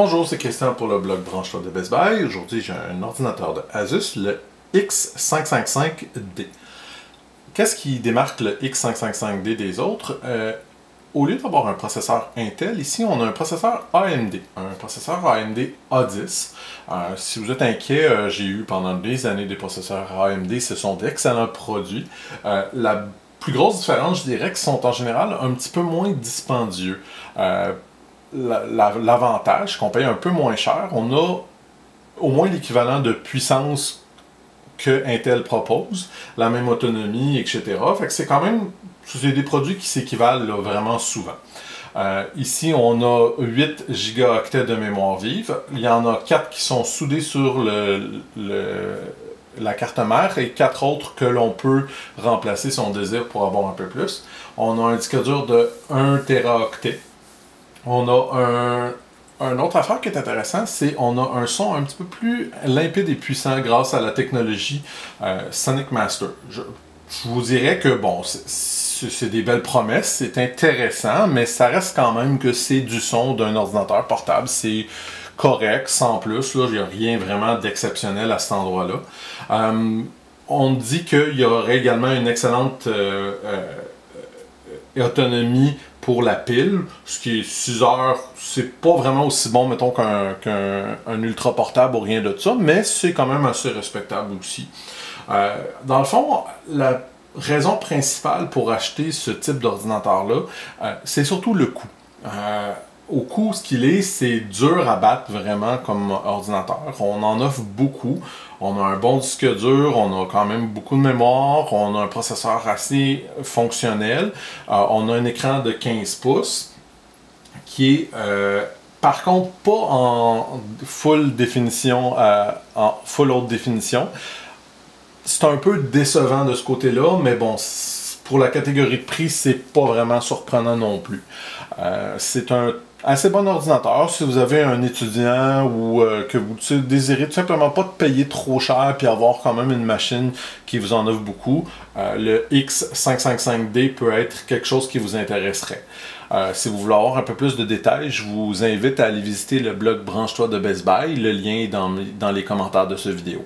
Bonjour, c'est Christian pour le blog Branche-toi de Best Buy. Aujourd'hui, j'ai un ordinateur de Asus, le X555D. Qu'est-ce qui démarque le X555D des autres? Euh, Au lieu d'avoir un processeur Intel, ici, on a un processeur AMD, un processeur AMD A10. Euh, si vous êtes inquiet, euh, j'ai eu pendant des années des processeurs AMD, ce sont d'excellents produits. la plus grosse différence, je dirais, sont en général un petit peu moins dispendieux l'avantage qu'on paye un peu moins cher. On a au moins l'équivalent de puissance que Intel propose, la même autonomie, etc. Fait que c'est quand même c'est des produits qui s'équivalent vraiment souvent. Euh, ici, on a 8 gigaoctets de mémoire vive. Il y en a 4 qui sont soudés sur le, la carte mère et 4 autres que l'on peut remplacer si on désire pour avoir un peu plus. On a un disque dur de 1 teraoctet on a un, autre affaire qui est intéressant, c'est on a un son un petit peu plus limpide et puissant grâce à la technologie euh, Sonic Master. Je, vous dirais que bon, c'est des belles promesses, c'est intéressant, mais ça reste quand même que c'est du son d'un ordinateur portable. C'est correct, sans plus. Là, il n'y a rien vraiment d'exceptionnel à cet endroit-là. Euh, on dit qu'il y aurait également une excellente euh, autonomie pour la pile, ce qui est 6 heures, c'est pas vraiment aussi bon, mettons, qu'un ultra portable ou rien de ça, mais c'est quand même assez respectable aussi. Euh, dans le fond, la raison principale pour acheter ce type d'ordinateur-là, euh, c'est surtout le coût. Euh, au coût, ce qu'il est, c'est dur à battre vraiment comme ordinateur. On en offre beaucoup. On a un bon disque dur, on a quand même beaucoup de mémoire, on a un processeur assez fonctionnel, euh, on a un écran de 15 pouces qui est euh, par contre pas en full définition, euh, en full haute définition. C'est un peu décevant de ce côté-là, mais bon, pour la catégorie de prix, c'est pas vraiment surprenant non plus. c'est un assez bon ordinateur si vous avez un étudiant ou euh, que vous désirez tout simplement pas de payer trop cher puis avoir quand même une machine qui vous en offre beaucoup. Euh, le X555D peut être quelque chose qui vous intéresserait. Euh, si vous voulez avoir un peu plus de détails, je vous invite à aller visiter le blog Branche-toi de Best Buy. Le lien est dans les commentaires de cette vidéo.